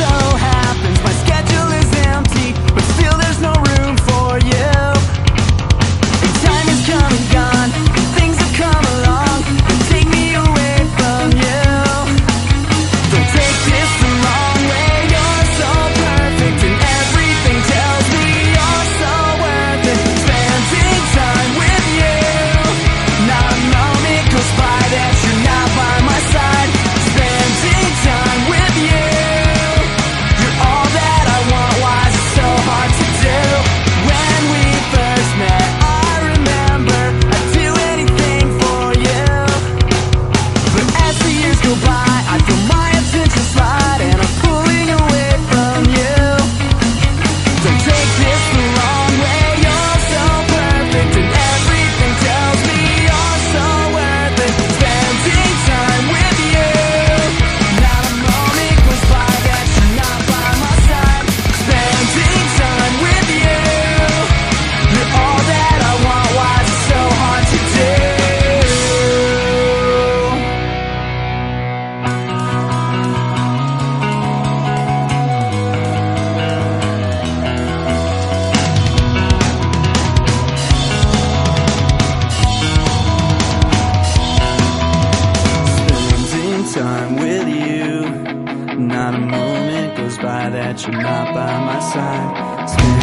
so happy. That you're not by my side